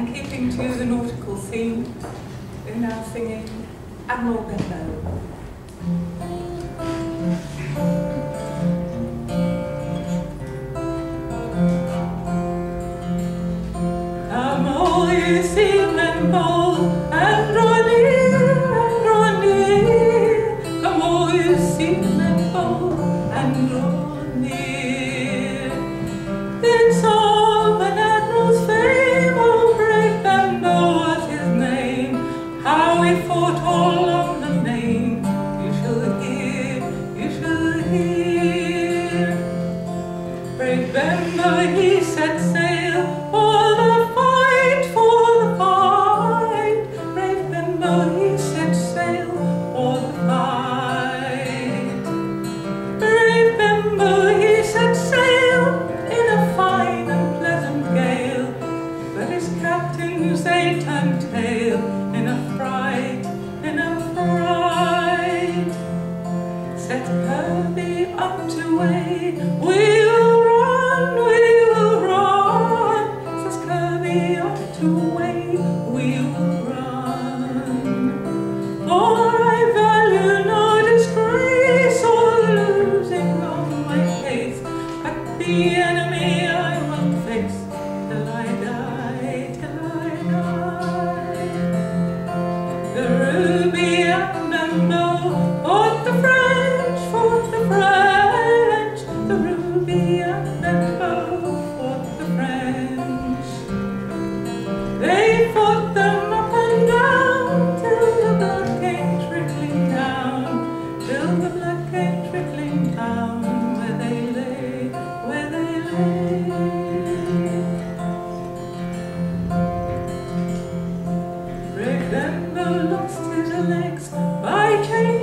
and keeping to the nautical theme, we're now singing Admiral Benbow. Come remember he set sail for the fight, for the fight. Remember he set sail for the fight. Remember he set sail in a fine and pleasant gale, but his captain's they turned tail. know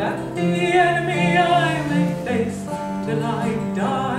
That the enemy I may face till I die.